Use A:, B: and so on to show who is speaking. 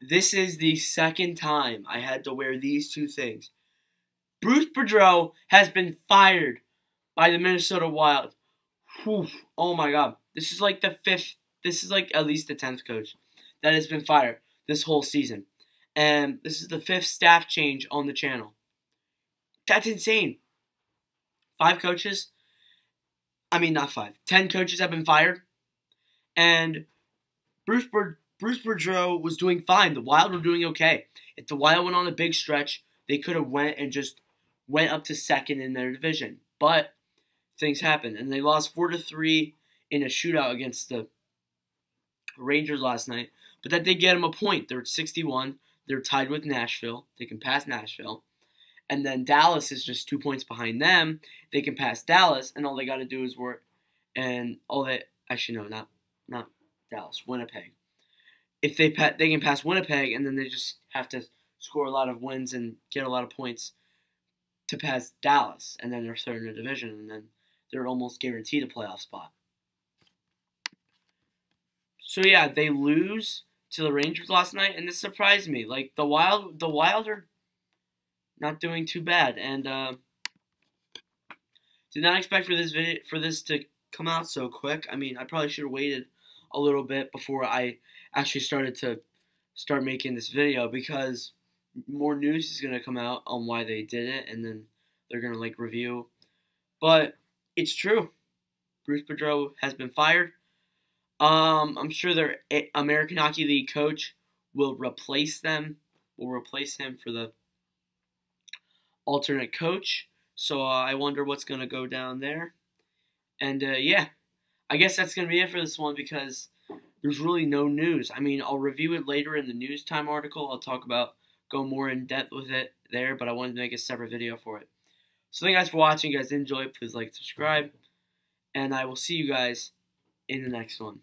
A: This is the second time I had to wear these two things. Bruce Boudreau has been fired by the Minnesota Wild. Whew. Oh my god. This is like the fifth, this is like at least the 10th coach that has been fired this whole season. And this is the fifth staff change on the channel. That's insane. Five coaches. I mean, not five. Ten coaches have been fired. And Bruce Bruce Boudreau was doing fine. The Wild were doing okay. If the Wild went on a big stretch, they could have went and just went up to second in their division. But things happened, and they lost four to three in a shootout against the Rangers last night. But that did get them a point. They're at 61. They're tied with Nashville. They can pass Nashville. And then Dallas is just two points behind them. They can pass Dallas, and all they got to do is work. And all they actually no, not not Dallas, Winnipeg if they pa- they can pass Winnipeg, and then they just have to score a lot of wins and get a lot of points to pass Dallas, and then they're third in the division, and then they're almost guaranteed a playoff spot. So yeah, they lose to the Rangers last night, and this surprised me. Like the Wild, the Wild are not doing too bad, and uh, did not expect for this video for this to come out so quick. I mean, I probably should have waited a little bit before I actually started to start making this video because more news is going to come out on why they did it and then they're going to like review. But it's true. Bruce Boudreau has been fired. Um, I'm sure their American Hockey League coach will replace them. Will replace him for the alternate coach. So uh, I wonder what's going to go down there. And uh, yeah, I guess that's going to be it for this one because there's really no news. I mean, I'll review it later in the news time article. I'll talk about, go more in depth with it there, but I wanted to make a separate video for it. So thank you guys for watching. You guys enjoy, please like, subscribe, and I will see you guys in the next one.